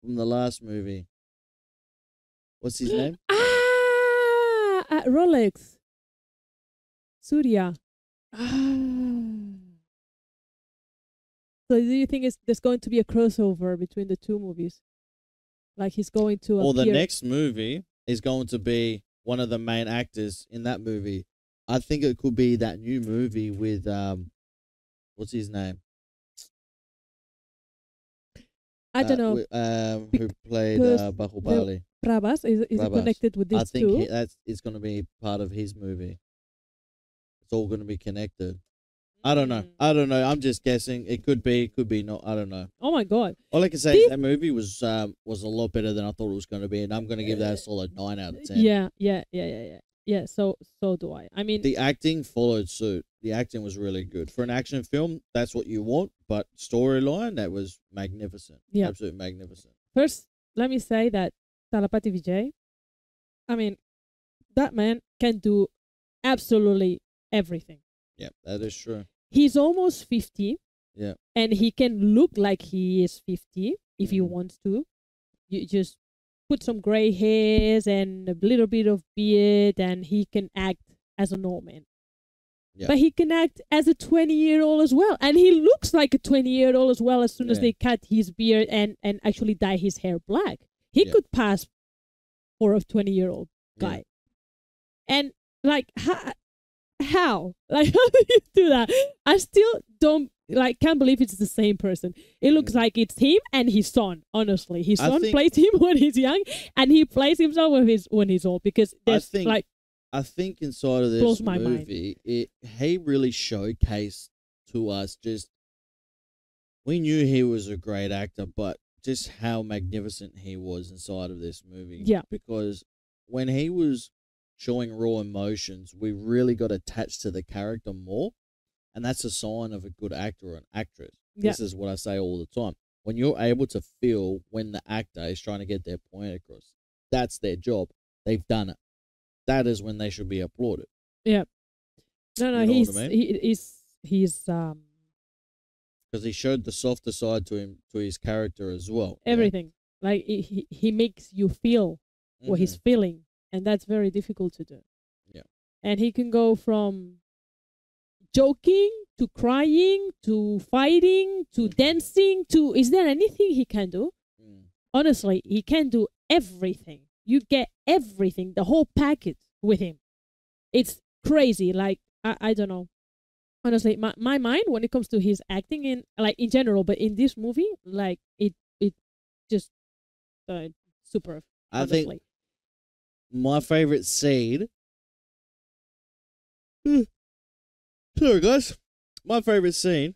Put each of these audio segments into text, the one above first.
from the last movie. What's his name? Ah, uh, Rolex. Surya. Ah. So do you think it's, there's going to be a crossover between the two movies? Like he's going to Or the next movie is going to be one of the main actors in that movie. I think it could be that new movie with um, what's his name? I don't Uh, know. wi- um, who played uh, Bahubali. Prabhas is, is Prabhas. connected with I this think he, that's it's going to be part of his movie. It's all going to be connected. I don't know. Mm. I don't know. I'm just guessing. It could be. It could be not. I don't know. Oh my god! All I can say is that movie was um, was a lot better than I thought it was going to be, and I'm going to give that a solid nine out of ten. Yeah, yeah, yeah, yeah, yeah. Yeah. So so do I. I mean, The acting followed suit. The acting was really good for an action film. That's what you want, but storyline that was magnificent. Yeah. absolutely magnificent. first let me say that Thalapathy Vijay. I mean, that man can do absolutely everything. Yeah, that is true. He's almost fifty. Yeah. and he can look like he is 50 if he Mhm. wants to you just put some gray hairs and a little bit of beard and he can act as a Norman. Yeah. but he can act as a 20 year old as well and he looks like a 20 year old as well as soon as they cut his beard and and actually dye his hair black he Yeah. could pass for a 20 year old Yeah. guy and like how, how like how do you do that i still don't like can't believe it's the same person it looks like it's him and his son honestly his I son think- plays him when he's young and he plays himself when he's when he's old because there's think like I think inside of this Blows my mind. movie, it he really showcased to us just we knew he was a great actor, but just how magnificent he was inside of this movie. Yeah. Because when he was showing raw emotions, we really got attached to the character more. And that's a sign of a good actor or an actress. Yeah. This is what I say all the time. When you're able to feel when the actor is trying to get their point across, that's their job. They've done it. That is when they should be applauded. Yeah. No no You know what I he's mean? he, he's he's um Because he showed the softer side to him, to his character as well. yeah? everything like he, he makes you feel what he's Mhm. feeling and that's very difficult to do Yeah. and he can go from joking to crying to fighting to Mhm. dancing to is there anything he can do Mm. honestly he can do everything you get everything the whole package with him it's crazy like i, I don't know honestly my, my mind when it comes to his acting in like in general but in this movie like it it just uh, super I think my favorite scene. Sorry, guys. My favorite scene.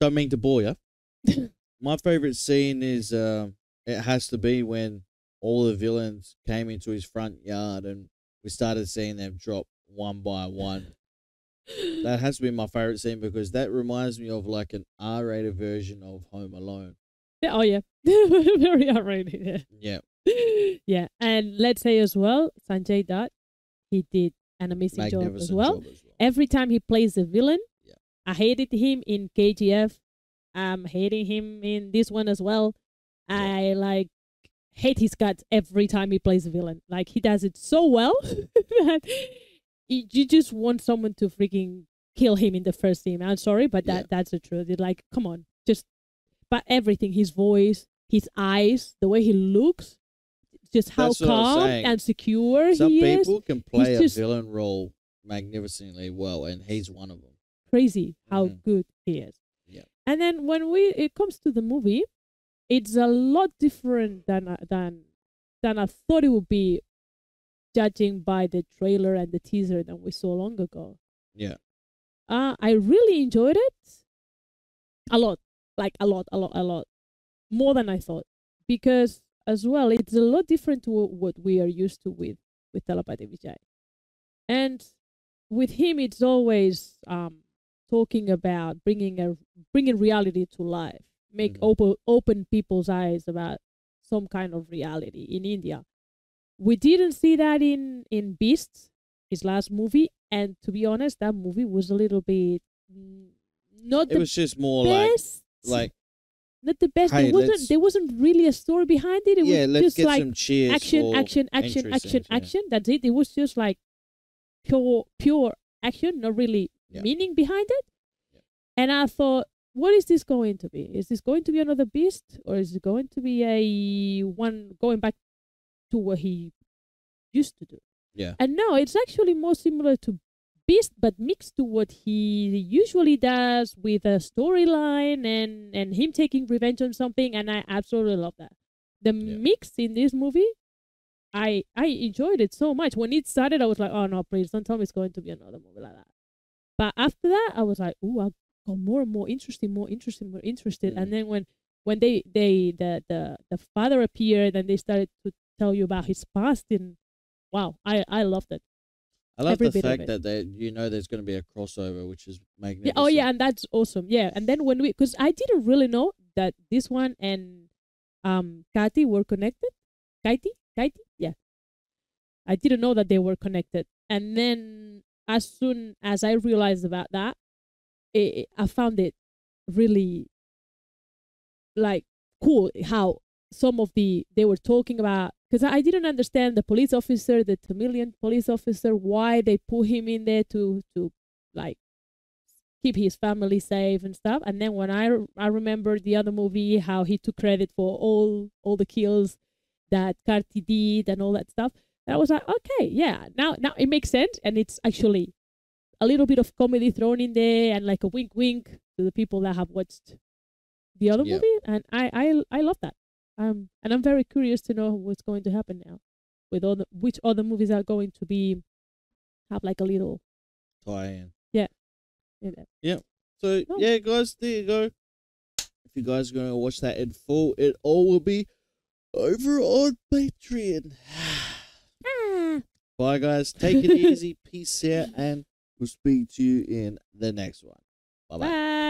Don't mean to bore you. my favorite scene is. Uh, it has to be when all the villains came into his front yard and we started seeing them drop one by one. That has to be my favorite scene because that reminds me of like an R-rated version of Home Alone. Yeah, oh yeah very outrageous Yeah, yeah. yeah and let's say as well sanjay dutt he did an amazing job as well job as well. every time he plays a villain, Yeah. I hated him in KGF. I'm hating him in this one as well. I like hate his guts every time he plays a villain. Like he does it so well that you just want someone to freaking kill him in the first scene. I'm sorry, but that Yeah. that's the truth. It's like, come on, just but everything, his voice, his eyes, the way he looks, just how That's what I'm calm saying. and secure Some he is. Some people can play a just- villain role magnificently well, and he's one of them. crazy how Mhm. good he is. Yeah. And then when we it comes to the movie, it's a lot different than I- than than I thought it would be, judging by the trailer and the teaser that we saw long ago. Yeah. Uh, I really enjoyed it. A lot, like a lot, a lot, a lot, more than I thought. Because as well, it's a lot different to what we are used to with with Thalapathy Vijay, and with him, it's always um talking about bringing a bringing reality to life, make Mhm. open open people's eyes about some kind of reality in India. We didn't see that in in Beasts, his last movie, and to be honest, that movie was a little bit not It was just more best. like like not the best. Hey, there wasn't there wasn't really a story behind it. It yeah, was just like action, action, action, action, yeah. action. That's it. It was just like pure, pure action, not really Yeah. meaning behind it. And I thought, what is this going to be? Is this going to be another Beast, or is it going to be a one going back to what he used to do? Yeah. And no, it's actually more similar to Beast, but mixed to what he usually does with a storyline and and him taking revenge on something. And I absolutely love that. The Yeah. mix in this movie, I I enjoyed it so much. When it started, I was like, oh no, please don't tell me it's going to be another movie like that. But after that, I was like, oh, I got more and more interested, more interested, more interested. Mm. And then when when they they the the the father appeared and they started to tell you about his past, and wow, I I loved it. I love every the fact that they, you know there's going to be a crossover, which is Yeah, magnificent. oh yeah, and that's awesome. Yeah, and then when we, because I didn't really know that this one and um Kaithi were connected. Kaithi, Kaithi, yeah. I didn't know that they were connected, and then as soon as I realized about that, it, it- I found it really like cool how some of the they were talking about because I didn't understand the police officer, the Tamilian police officer, why they put him in there to to like keep his family safe and stuff. And then when I I remember the other movie, how he took credit for all all the kills that Karthi did and all that stuff. And I was like, okay, yeah, now now it makes sense, and it's actually a little bit of comedy thrown in there and like a wink wink to the people that have watched the other Yeah. movie, and I I I love that. Um, and I'm very curious to know what's going to happen now with all the which other movies are going to be have like a little tie in. in it. So Oh. yeah, guys, there you go. If you guys are going to watch that in full, it all will be over on Patreon. Ah. Bye, guys. Take it easy. Peace out, and we'll speak to you in the next one. Bye bye. Bye.